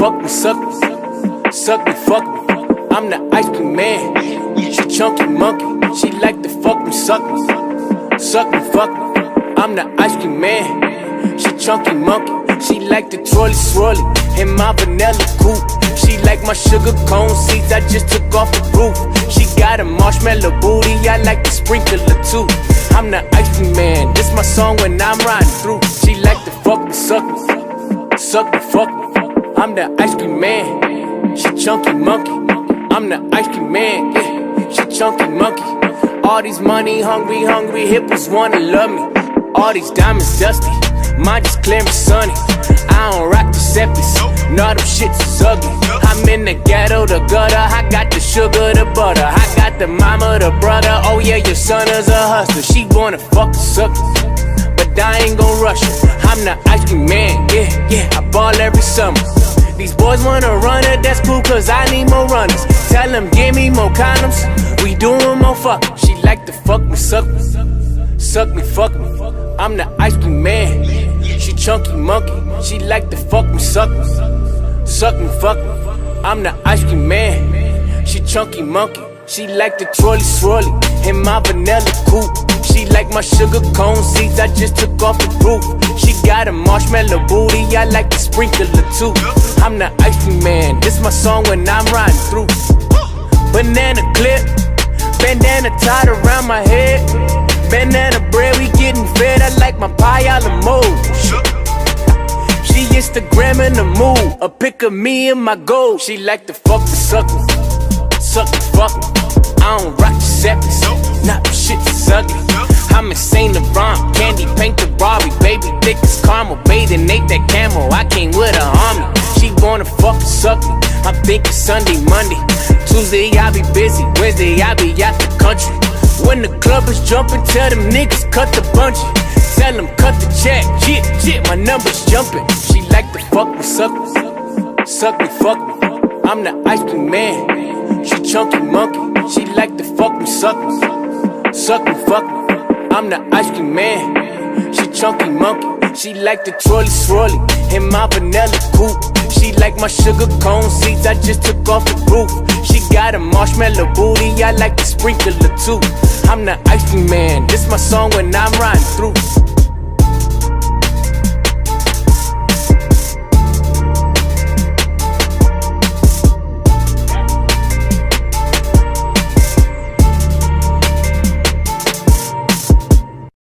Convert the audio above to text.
suck me, suck me, fuck me. I'm the ice cream man. She chunky monkey. She like to fuck me, suck me, suck me, fuck me. I'm the ice cream man. She chunky monkey. She like the trolley swirly in my vanilla coupe. She like my sugar cone seeds. I just took off the roof. She got a marshmallow booty. I like the sprinkler too. I'm the ice cream man. This my song when I'm riding through. She like to fuck me, suck me, suck me, fuck me. I'm the ice cream man. She chunky monkey. I'm the ice cream man. Yeah, she chunky monkey. All these money hungry, hungry hippos wanna love me. All these diamonds dusty. Mine just clear and sunny. I don't rock the Giuseppe's. No, them shits ugly. I'm in the ghetto, the gutter. I got the sugar, the butter. I got the mama, the brother. Oh yeah, your son is a hustler. She wanna fuck the sucker. But I ain't gon' rush her. I'm the ice cream man. Yeah, yeah. I ball every summer. These boys wanna run it, that's cool, cause I need more runners. Tell them, give me more condoms. We doing more fuck. She like to fuck me, suck me. Suck me, fuck me. I'm the ice cream man. She chunky monkey. She like to fuck me, suck me. Suck me, fuck me. I'm the ice cream man. She chunky monkey. She like the trolley swirly in my vanilla coupe. She like my sugar cone seeds. I just took off the roof. She got a marshmallow booty. I like to the sprinkler too. I'm the ice man. This my song when I'm riding through. Banana clip, bandana tied around my head. Banana bread, we getting fed. I like my pie a la mode. She Instagramming the mood. A pic of me and my gold. She like to fuck the sucker. Suck the fuck me. I don't rock the Giuseppe's. Not the shit is ugly. I'm insane to rhyme. Candy paint the Barbie. Baby thick as caramel. Bathing Nate that camel. I came with a army. She wanna fuck suck me. I'm thinking Sunday, Monday. Tuesday I be busy. Wednesday I be out the country. When the club is jumping, tell them niggas cut the bungee. Tell them cut the check. Shit, shit, my number's jumping. She like to fuck me, suck me. Suck me, fuck me. I'm the ice cream man. She chunky monkey. She like to fuck me, suck me. Suck me, fuck me. I'm the ice cream man. Chunky monkey. She like the trolley swirly in my vanilla coupe. She like my sugar cone seeds. I just took off the roof. She got a marshmallow booty. I like to the sprinkler too. I'm the icy man. This my song when I'm riding through.